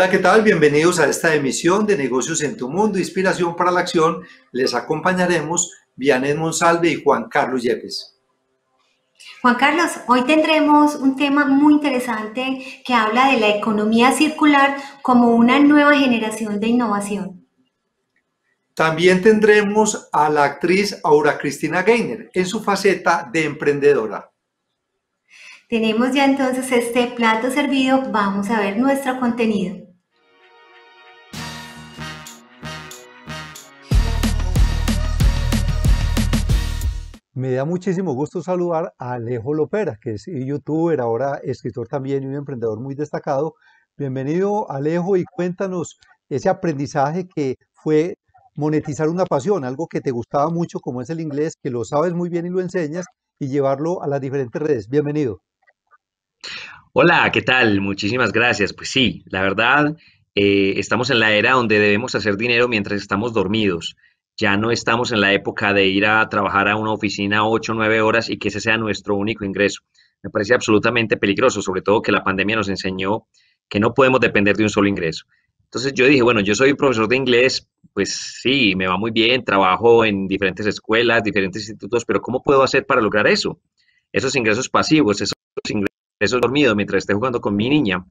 Hola, ¿qué tal? Bienvenidos a esta emisión de Negocios en tu Mundo, Inspiración para la Acción. Les acompañaremos Vianet Monsalve y Juan Carlos Yepes. Juan Carlos, hoy tendremos un tema muy interesante que habla de la economía circular como una nueva generación de innovación. También tendremos a la actriz Aura Cristina Gainer en su faceta de emprendedora. Tenemos ya entonces este plato servido, vamos a ver nuestro contenido. Me da muchísimo gusto saludar a Alejo Lopera, que es youtuber, ahora escritor también y un emprendedor muy destacado. Bienvenido Alejo y cuéntanos ese aprendizaje que fue monetizar una pasión, algo que te gustaba mucho como es el inglés, que lo sabes muy bien y lo enseñas y llevarlo a las diferentes redes. Bienvenido. Hola, ¿qué tal? Muchísimas gracias. Pues sí, la verdad, eh, estamos en la era donde debemos hacer dinero mientras estamos dormidos. Ya no estamos en la época de ir a trabajar a una oficina 8 o 9 horas y que ese sea nuestro único ingreso. Me parece absolutamente peligroso, sobre todo que la pandemia nos enseñó que no podemos depender de un solo ingreso. Entonces yo dije, bueno, yo soy profesor de inglés, pues sí, me va muy bien, trabajo en diferentes escuelas, diferentes institutos, pero ¿cómo puedo hacer para lograr eso? Esos ingresos pasivos, esos ingresos eso dormido mientras esté jugando con mi niña.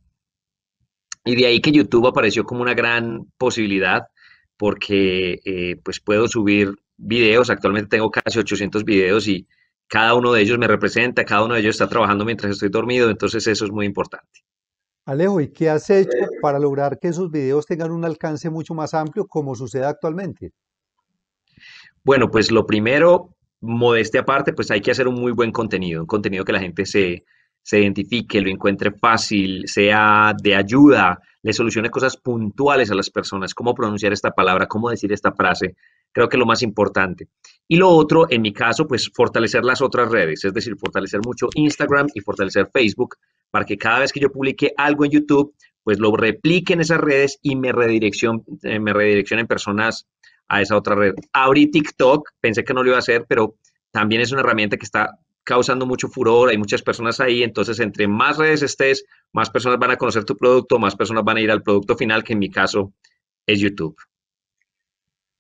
Y de ahí que YouTube apareció como una gran posibilidad porque eh, pues puedo subir videos. Actualmente tengo casi 800 videos y cada uno de ellos me representa, cada uno de ellos está trabajando mientras estoy dormido, entonces eso es muy importante. Alejo, ¿y qué has hecho para lograr que esos videos tengan un alcance mucho más amplio como sucede actualmente? Bueno, pues lo primero, modestia aparte, pues hay que hacer un muy buen contenido, un contenido que la gente se, se identifique, lo encuentre fácil, sea de ayuda, le solucione cosas puntuales a las personas, cómo pronunciar esta palabra, cómo decir esta frase, creo que lo más importante. Y lo otro, en mi caso, pues fortalecer las otras redes, es decir, fortalecer mucho Instagram y fortalecer Facebook para que cada vez que yo publique algo en YouTube, pues lo replique en esas redes y me redireccionen, eh, me redireccionen personas a esa otra red. Ahorita TikTok, pensé que no lo iba a hacer, pero también es una herramienta que está causando mucho furor, hay muchas personas ahí, entonces entre más redes estés, más personas van a conocer tu producto, más personas van a ir al producto final, que en mi caso es YouTube.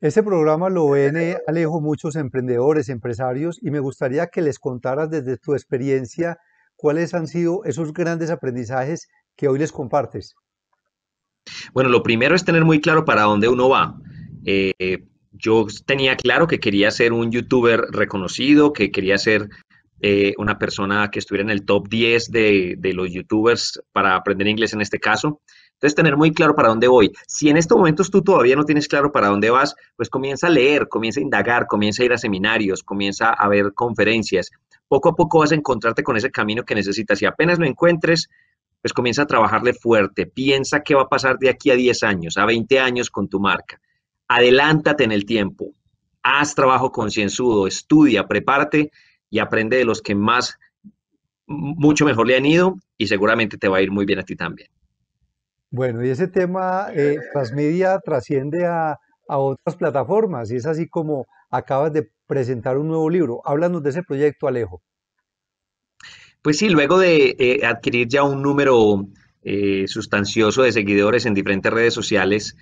Este programa lo ven, eh, Alejo, muchos emprendedores, empresarios, y me gustaría que les contaras desde tu experiencia cuáles han sido esos grandes aprendizajes que hoy les compartes. Bueno, lo primero es tener muy claro para dónde uno va. Eh, yo tenía claro que quería ser un youtuber reconocido, que quería ser eh, una persona que estuviera en el top 10 de, de, los youtubers para aprender inglés en este caso. Entonces, tener muy claro para dónde voy. Si en estos momentos tú todavía no tienes claro para dónde vas, pues comienza a leer, comienza a indagar, comienza a ir a seminarios, comienza a ver conferencias. Poco a poco vas a encontrarte con ese camino que necesitas y apenas lo encuentres, pues comienza a trabajarle fuerte. Piensa qué va a pasar de aquí a 10 años, a 20 años con tu marca. Adelántate en el tiempo. Haz trabajo concienzudo, estudia, prepárate y aprende de los que más, mucho mejor le han ido y seguramente te va a ir muy bien a ti también. Bueno, y ese tema eh, transmedia trasciende a, otras plataformas y es así como acabas de presentar un nuevo libro. Háblanos de ese proyecto, Alejo. Pues sí, luego de eh, adquirir ya un número eh, sustancioso de seguidores en diferentes redes sociales,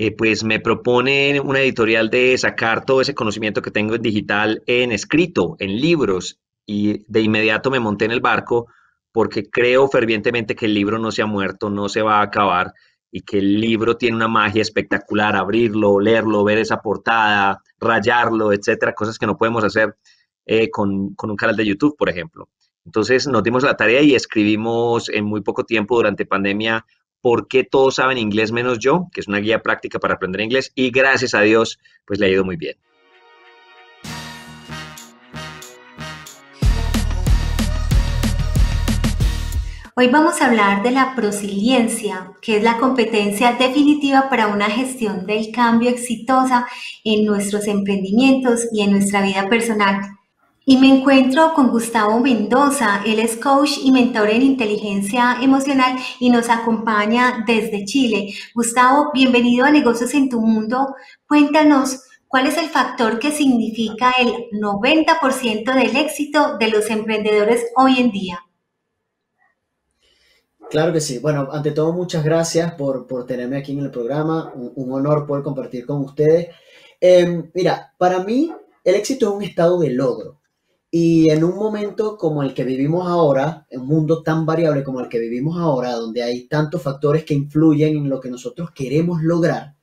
eh, pues me propone una editorial de sacar todo ese conocimiento que tengo en digital en escrito, en libros, y de inmediato me monté en el barco porque creo fervientemente que el libro no se ha muerto, no se va a acabar y que el libro tiene una magia espectacular, abrirlo, leerlo, ver esa portada, rayarlo, etcétera, cosas que no podemos hacer eh, con, con un canal de YouTube, por ejemplo. Entonces nos dimos la tarea y escribimos en muy poco tiempo durante pandemia ¿Por qué todos saben inglés menos yo? Que es una guía práctica para aprender inglés y gracias a Dios, pues le ha ido muy bien. Hoy vamos a hablar de la prosiliencia, que es la competencia definitiva para una gestión del cambio exitosa en nuestros emprendimientos y en nuestra vida personal. Y me encuentro con Gustavo Mendoza, él es coach y mentor en inteligencia emocional y nos acompaña desde Chile. Gustavo, bienvenido a Negocios en tu Mundo. Cuéntanos cuál es el factor que significa el 90% del éxito de los emprendedores hoy en día. Claro que sí. Bueno, ante todo, muchas gracias por, tenerme aquí en el programa. Un, honor poder compartir con ustedes. Em, mira, para mí el éxito es un estado de logro. Y en un momento como el que vivimos ahora, en un mundo tan variable como el que vivimos ahora, donde hay tantos factores que influyen en lo que nosotros queremos lograr,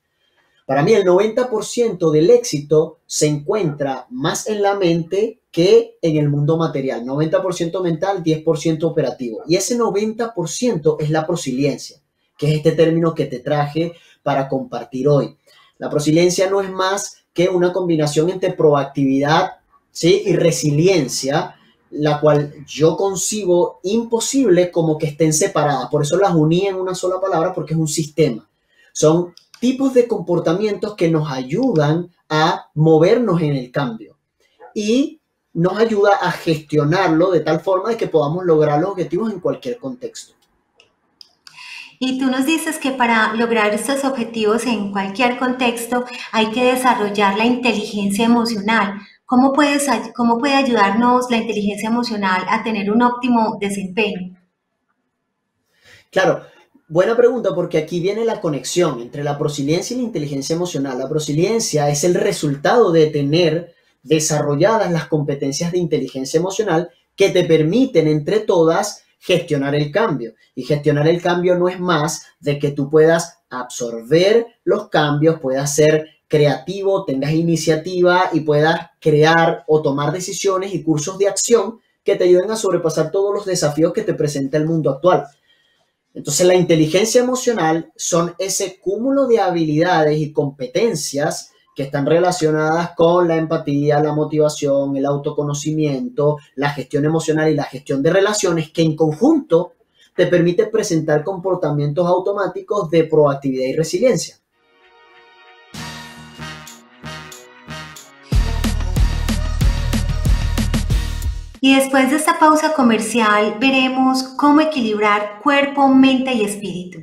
para mí el 90% del éxito se encuentra más en la mente que en el mundo material. 90% mental, 10% operativo. Y ese 90% es la prosiliencia, que es este término que te traje para compartir hoy. La prosiliencia no es más que una combinación entre proactividad ¿sí? y resiliencia, la cual yo concibo imposible como que estén separadas. Por eso las uní en una sola palabra porque es un sistema. Son tipos de comportamientos que nos ayudan a movernos en el cambio y nos ayuda a gestionarlo de tal forma de que podamos lograr los objetivos en cualquier contexto. Y tú nos dices que para lograr estos objetivos en cualquier contexto hay que desarrollar la inteligencia emocional. ¿Cómo, puedes, ¿Cómo puede ayudarnos la inteligencia emocional a tener un óptimo desempeño? Claro, buena pregunta porque aquí viene la conexión entre la prosiliencia y la inteligencia emocional. La prosiliencia es el resultado de tener desarrolladas las competencias de inteligencia emocional que te permiten entre todas gestionar el cambio. Y gestionar el cambio no es más de que tú puedas absorber los cambios, puedas ser creativo, tengas iniciativa y puedas crear o tomar decisiones y cursos de acción que te ayuden a sobrepasar todos los desafíos que te presenta el mundo actual. Entonces la inteligencia emocional son ese cúmulo de habilidades y competencias que están relacionadas con la empatía, la motivación, el autoconocimiento, la gestión emocional y la gestión de relaciones que en conjunto te permite presentar comportamientos automáticos de proactividad y resiliencia. Y después de esta pausa comercial veremos cómo equilibrar cuerpo, mente y espíritu.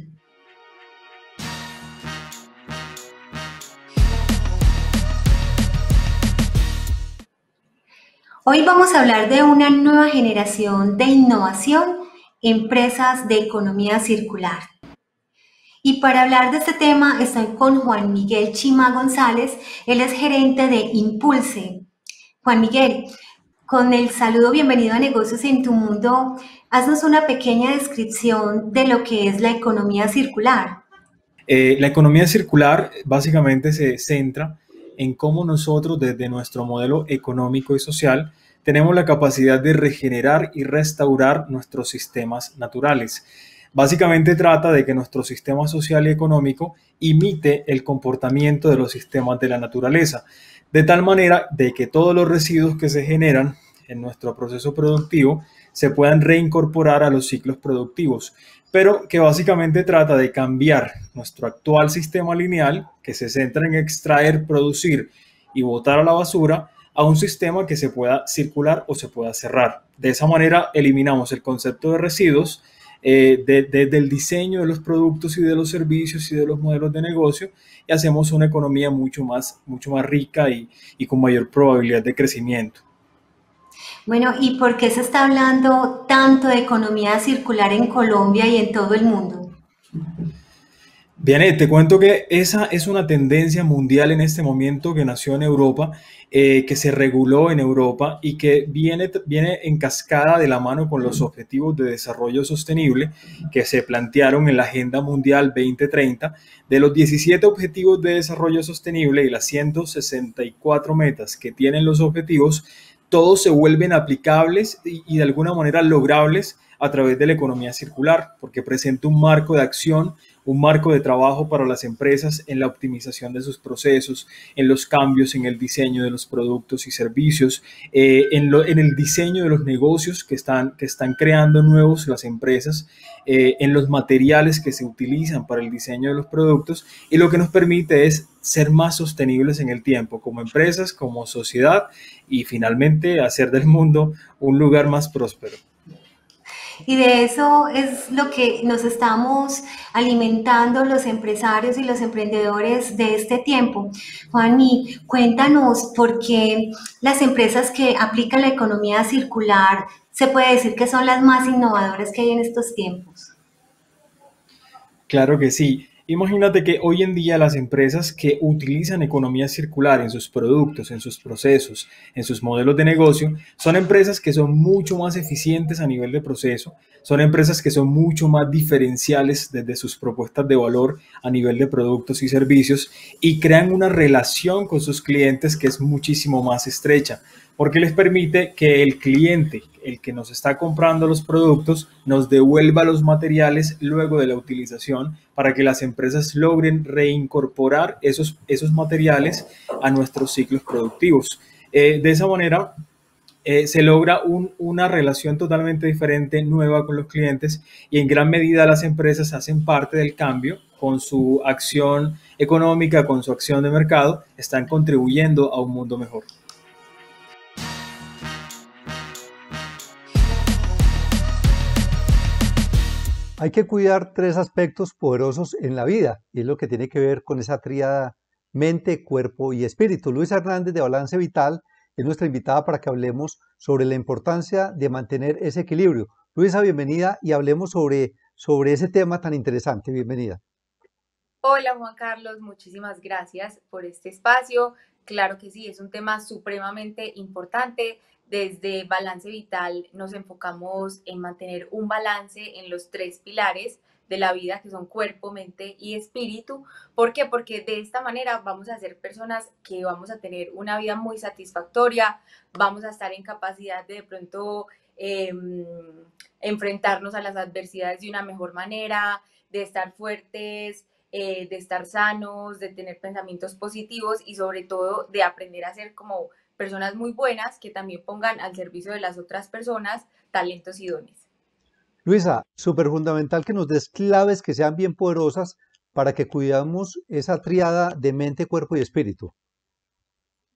Hoy vamos a hablar de una nueva generación de innovación, empresas de economía circular. Y para hablar de este tema estoy con Juan Miguel Chima González, él es gerente de Impulse. Juan Miguel, con el saludo bienvenido a Negocios en tu Mundo, haznos una pequeña descripción de lo que es la economía circular. Eh, la economía circular básicamente se centra en cómo nosotros desde nuestro modelo económico y social tenemos la capacidad de regenerar y restaurar nuestros sistemas naturales. Básicamente trata de que nuestro sistema social y económico imite el comportamiento de los sistemas de la naturaleza, de tal manera de que todos los residuos que se generan en nuestro proceso productivo se puedan reincorporar a los ciclos productivos, pero que básicamente trata de cambiar nuestro actual sistema lineal, que se centra en extraer, producir y botar a la basura, a un sistema que se pueda circular o se pueda cerrar. De esa manera eliminamos el concepto de residuos eh, desde el diseño de los productos y de los servicios y de los modelos de negocio y hacemos una economía mucho más, mucho más rica y, y con mayor probabilidad de crecimiento. Bueno, ¿y por qué se está hablando tanto de economía circular en Colombia y en todo el mundo? Bien, te cuento que esa es una tendencia mundial en este momento que nació en Europa, eh, que se reguló en Europa y que viene, viene en cascada de la mano con los objetivos de desarrollo sostenible que se plantearon en la Agenda Mundial 2030. De los 17 objetivos de desarrollo sostenible y las 164 metas que tienen los objetivos, todos se vuelven aplicables y, de alguna manera logrables a través de la economía circular, porque presenta un marco de acción, un marco de trabajo para las empresas en la optimización de sus procesos, en los cambios en el diseño de los productos y servicios, eh, en, el diseño de los negocios que están, que están creando nuevos las empresas, eh, en los materiales que se utilizan para el diseño de los productos y lo que nos permite es ser más sostenibles en el tiempo como empresas, como sociedad y finalmente hacer del mundo un lugar más próspero. Y de eso es lo que nos estamos alimentando los empresarios y los emprendedores de este tiempo. Juani, cuéntanos por qué las empresas que aplican la economía circular se puede decir que son las más innovadoras que hay en estos tiempos. Claro que sí. Imagínate que hoy en día las empresas que utilizan economía circular en sus productos, en sus procesos, en sus modelos de negocio, son empresas que son mucho más eficientes a nivel de proceso, son empresas que son mucho más diferenciales desde sus propuestas de valor a nivel de productos y servicios y crean una relación con sus clientes que es muchísimo más estrecha porque les permite que el cliente, el que nos está comprando los productos, nos devuelva los materiales luego de la utilización para que las empresas logren reincorporar esos, esos materiales a nuestros ciclos productivos. Eh, de esa manera, eh, se logra una relación totalmente diferente, nueva con los clientes y en gran medida las empresas hacen parte del cambio con su acción económica, con su acción de mercado, están contribuyendo a un mundo mejor. Hay que cuidar tres aspectos poderosos en la vida y es lo que tiene que ver con esa tríada mente, cuerpo y espíritu. Luis Hernández de Balance Vital es nuestra invitada para que hablemos sobre la importancia de mantener ese equilibrio. Luisa, bienvenida y hablemos sobre, sobre ese tema tan interesante. Bienvenida. Hola Juan Carlos, muchísimas gracias por este espacio. Claro que sí, es un tema supremamente importante desde Balance Vital nos enfocamos en mantener un balance en los tres pilares de la vida, que son cuerpo, mente y espíritu. ¿Por qué? Porque de esta manera vamos a ser personas que vamos a tener una vida muy satisfactoria, vamos a estar en capacidad de de pronto em, enfrentarnos a las adversidades de una mejor manera, de estar fuertes, eh, de estar sanos, de tener pensamientos positivos y sobre todo de aprender a ser como personas muy buenas que también pongan al servicio de las otras personas talentos y dones. Luisa, súper fundamental que nos des claves que sean bien poderosas para que cuidamos esa triada de mente, cuerpo y espíritu.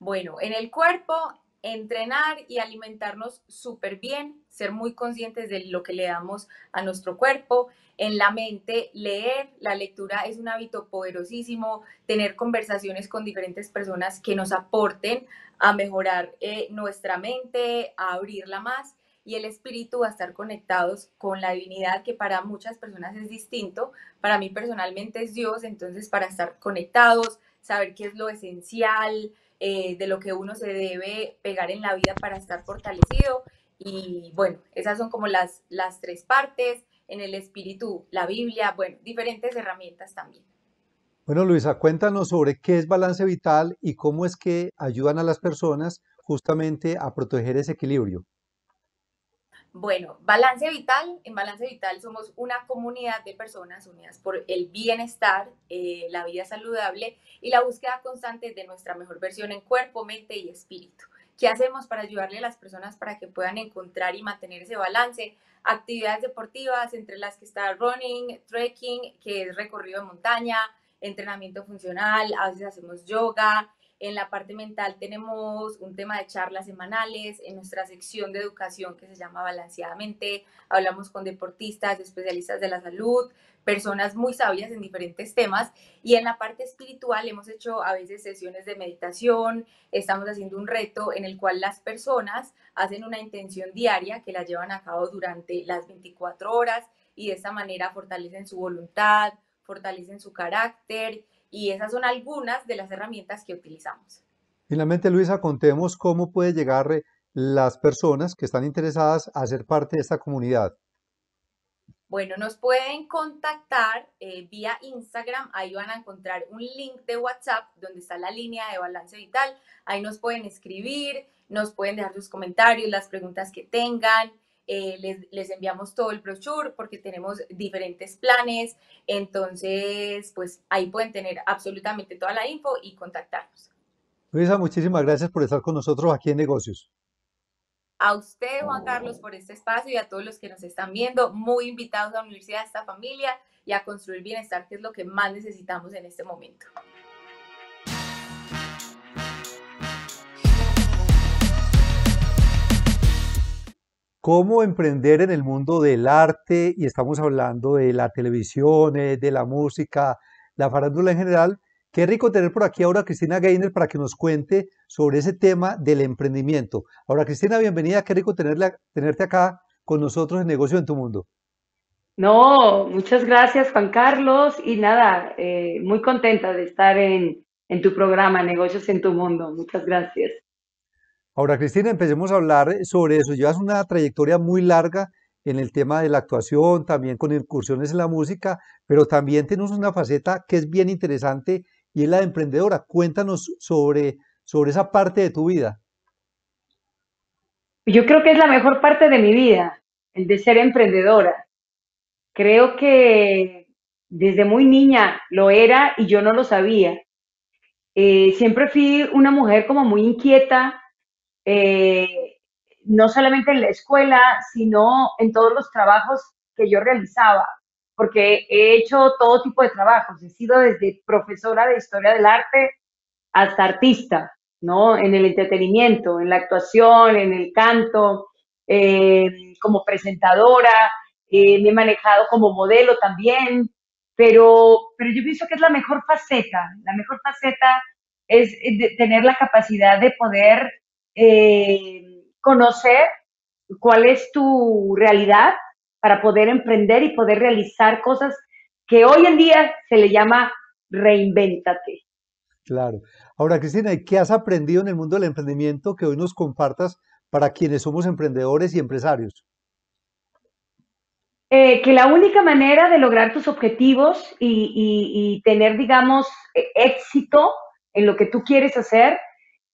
Bueno, en el cuerpo, entrenar y alimentarnos súper bien, ser muy conscientes de lo que le damos a nuestro cuerpo. En la mente, leer, la lectura es un hábito poderosísimo, tener conversaciones con diferentes personas que nos aporten a mejorar eh, nuestra mente, a abrirla más y el espíritu a estar conectados con la divinidad que para muchas personas es distinto, para mí personalmente es Dios, entonces para estar conectados, saber qué es lo esencial, eh, de lo que uno se debe pegar en la vida para estar fortalecido. Y bueno, esas son como las, las tres partes. En el espíritu, la Biblia, bueno, diferentes herramientas también. Bueno, Luisa, cuéntanos sobre qué es balance vital y cómo es que ayudan a las personas justamente a proteger ese equilibrio. Bueno, Balance Vital, en Balance Vital somos una comunidad de personas unidas por el bienestar, eh, la vida saludable y la búsqueda constante de nuestra mejor versión en cuerpo, mente y espíritu. ¿Qué hacemos para ayudarle a las personas para que puedan encontrar y mantener ese balance? Actividades deportivas, entre las que está running, trekking, que es recorrido de montaña, entrenamiento funcional, a veces hacemos yoga. En la parte mental tenemos un tema de charlas semanales. En nuestra sección de educación que se llama Balanceadamente, hablamos con deportistas, especialistas de la salud, personas muy sabias en diferentes temas. Y en la parte espiritual hemos hecho a veces sesiones de meditación, estamos haciendo un reto en el cual las personas hacen una intención diaria que la llevan a cabo durante las 24 horas y de esta manera fortalecen su voluntad, fortalecen su carácter y esas son algunas de las herramientas que utilizamos. Finalmente, Luisa, contemos cómo puede llegar eh, las personas que están interesadas a ser parte de esta comunidad. Bueno, nos pueden contactar eh, vía Instagram, ahí van a encontrar un link de WhatsApp donde está la línea de balance vital, ahí nos pueden escribir, nos pueden dejar sus comentarios, las preguntas que tengan, eh, les, enviamos todo el brochure porque tenemos diferentes planes, entonces pues ahí pueden tener absolutamente toda la info y contactarnos. Luisa, muchísimas gracias por estar con nosotros aquí en Negocios. A usted, Juan Carlos, por este espacio y a todos los que nos están viendo, muy invitados a unirse a esta familia y a construir bienestar, que es lo que más necesitamos en este momento. Cómo emprender en el mundo del arte, y estamos hablando de la televisión, eh, de la música, la farándula en general. Qué rico tener por aquí ahora a Cristina Gainer para que nos cuente sobre ese tema del emprendimiento. Ahora, Cristina, bienvenida, qué rico tenerla, tenerte acá con nosotros en Negocio en tu Mundo. No, muchas gracias Juan Carlos y nada, eh, muy contenta de estar en, en tu programa Negocios en tu Mundo. Muchas gracias. Ahora, Cristina, empecemos a hablar sobre eso. Llevas una trayectoria muy larga en el tema de la actuación, también con incursiones en la música, pero también tenemos una faceta que es bien interesante y es la de emprendedora. Cuéntanos sobre, sobre esa parte de tu vida. Yo creo que es la mejor parte de mi vida, el de ser emprendedora. Creo que desde muy niña lo era y yo no lo sabía. Eh, siempre fui una mujer como muy inquieta, eh, no solamente en la escuela, sino en todos los trabajos que yo realizaba, porque he hecho todo tipo de trabajos. He sido desde profesora de historia del arte hasta artista, ¿no? En el entretenimiento, en la actuación, en el canto, eh, como presentadora, me he manejado como modelo también, pero, pero yo pienso que es la mejor faceta, la mejor faceta es tener la capacidad de poder eh, conocer cuál es tu realidad para poder emprender y poder realizar cosas que hoy en día se le llama reinvéntate. Claro. Ahora, Cristina, ¿qué has aprendido en el mundo del emprendimiento que hoy nos compartas para quienes somos emprendedores y empresarios? Eh, que la única manera de lograr tus objetivos y, tener, digamos, e, éxito en lo que tú quieres hacer,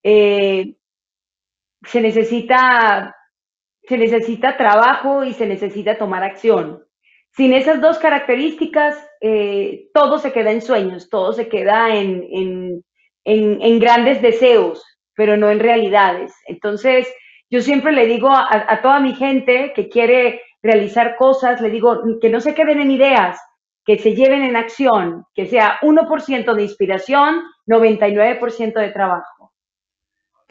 eh, se, necesita, se necesita trabajo y se necesita tomar acción. Sin esas dos características, eh, todo se queda en sueños, todo se queda en, grandes deseos, pero no en realidades. Entonces, yo siempre le digo a toda mi gente que quiere realizar cosas, le digo que no se queden en ideas, que se lleven en acción, que sea 1% de inspiración, 99% de trabajo.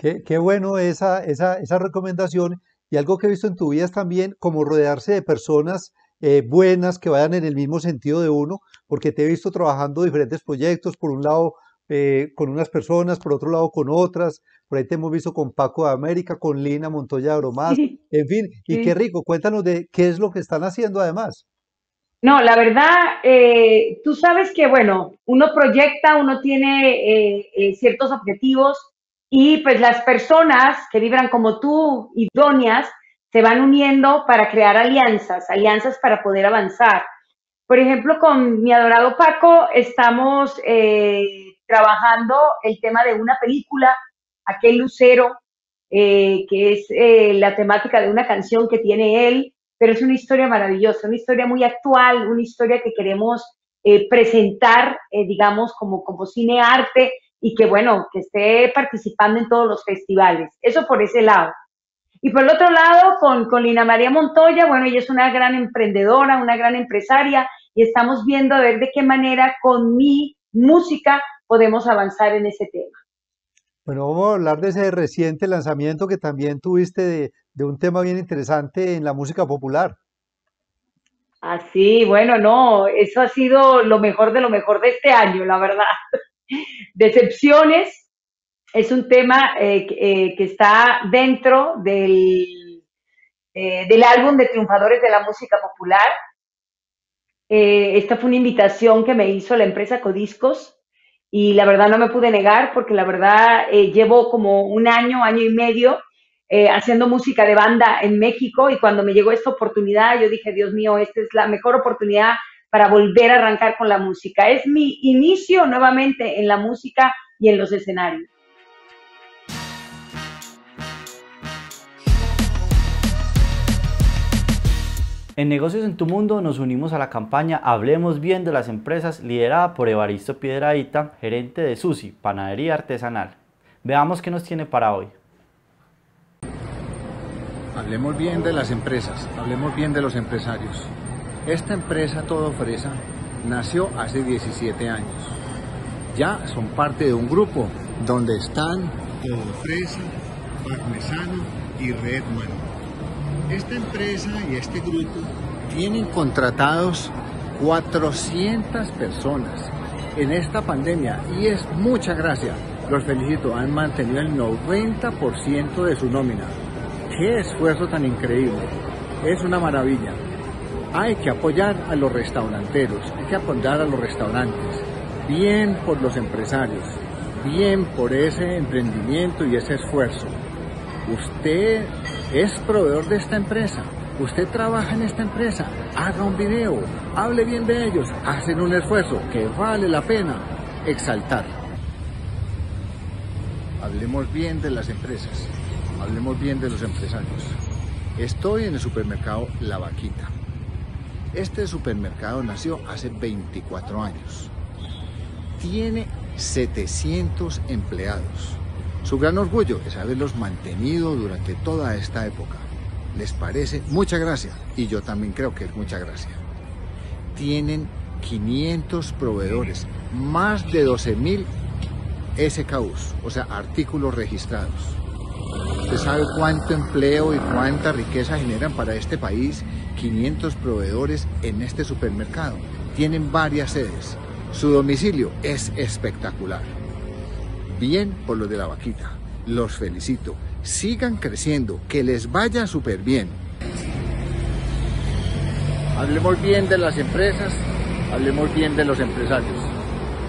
Qué, qué bueno esa, esa, esa, recomendación. Y algo que he visto en tu vida es también como rodearse de personas eh, buenas que vayan en el mismo sentido de uno, porque te he visto trabajando diferentes proyectos, por un lado eh, con unas personas, por otro lado con otras, por ahí te hemos visto con Paco de América, con Lina Montoya de Bromás, en fin, y qué rico, cuéntanos de qué es lo que están haciendo además. No, la verdad, eh, tú sabes que, bueno, uno proyecta, uno tiene eh, ciertos objetivos y pues las personas que vibran como tú, idóneas, se van uniendo para crear alianzas, alianzas para poder avanzar. Por ejemplo, con mi adorado Paco estamos trabajando el tema de una película, aquel lucero, eh, que es eh, la temática de una canción que tiene él, pero es una historia maravillosa, una historia muy actual, una historia que queremos eh, presentar, digamos, como, como cine arte y que, bueno, que esté participando en todos los festivales. Eso por ese lado. Y por el otro lado, con, con Lina María Montoya, bueno, ella es una gran emprendedora, una gran empresaria, y estamos viendo a ver de qué manera con mi música podemos avanzar en ese tema. Bueno, vamos a hablar de ese reciente lanzamiento que también tuviste de, un tema bien interesante en la música popular. Así, ah, bueno, no, eso ha sido lo mejor de lo mejor de este año, la verdad. Decepciones es un tema eh, eh, que está dentro del, eh, del álbum de triunfadores de la música popular. esta fue una invitación que me hizo la empresa Codiscos y la verdad no me pude negar porque la verdad llevo como un año, año y medio haciendo música de banda en México y cuando me llegó esta oportunidad yo dije, Dios mío, esta es la mejor oportunidad para volver a arrancar con la música. Es mi inicio nuevamente en la música y en los escenarios. En Negocios en tu Mundo nos unimos a la campaña Hablemos bien de las empresas liderada por Evaristo Piedraíta, gerente de Susi, Panadería Artesanal. Veamos qué nos tiene para hoy. Hablemos bien de las empresas, hablemos bien de los empresarios. Esta empresa Todo Fresa nació hace 17 años. Ya son parte de un grupo donde están Todo Fresa, Parmesano y Redman esta empresa y este grupo tienen contratados 400 personas en esta pandemia y es mucha gracia. Los felicito, han mantenido el 90% de su nómina. ¡Qué esfuerzo tan increíble! Es una maravilla. Hay que apoyar a los restauranteros, hay que apoyar a los restaurantes. Bien por los empresarios, bien por ese emprendimiento y ese esfuerzo. Usted es proveedor de esta empresa, usted trabaja en esta empresa, haga un video, hable bien de ellos, hacen un esfuerzo que vale la pena exaltar. Hablemos bien de las empresas, hablemos bien de los empresarios. Estoy en el supermercado La Vaquita. Este supermercado nació hace 24 años. Tiene 700 empleados. Su gran orgullo es haberlos mantenido durante toda esta época. ¿Les parece? Mucha gracia. Y yo también creo que es mucha gracia. Tienen 500 proveedores, más de 12.000 SKUs, o sea, artículos registrados. ¿Usted sabe cuánto empleo y cuánta riqueza generan para este país 500 proveedores en este supermercado? Tienen varias sedes. Su domicilio es espectacular. Bien por lo de la vaquita. Los felicito. Sigan creciendo. Que les vaya súper bien. Hablemos bien de las empresas. Hablemos bien de los empresarios.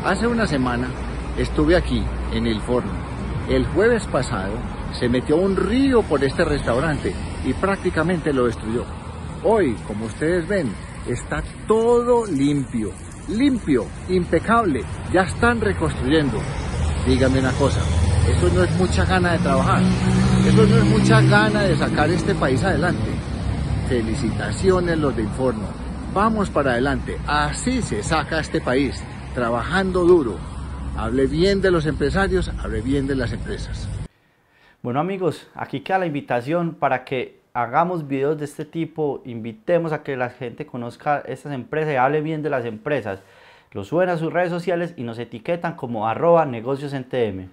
Hace una semana estuve aquí en el forno. El jueves pasado se metió un río por este restaurante y prácticamente lo destruyó. Hoy, como ustedes ven, está todo limpio, limpio, impecable, ya están reconstruyendo. Dígame una cosa, eso no es mucha gana de trabajar, eso no es mucha gana de sacar este país adelante. Felicitaciones los de Informo, vamos para adelante, así se saca este país, trabajando duro. Hable bien de los empresarios, hable bien de las empresas. Bueno amigos, aquí queda la invitación para que hagamos videos de este tipo, invitemos a que la gente conozca estas empresas y hable bien de las empresas. Lo suben a sus redes sociales y nos etiquetan como arroba negocios en TM.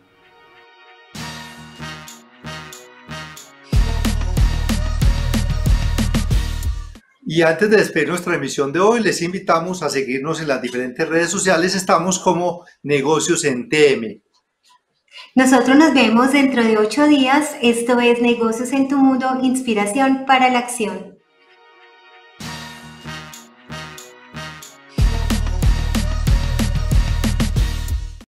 Y antes de despedir nuestra emisión de hoy, les invitamos a seguirnos en las diferentes redes sociales. Estamos como Negocios en TM. Nosotros nos vemos dentro de ocho días. Esto es Negocios en tu Mundo, Inspiración para la Acción.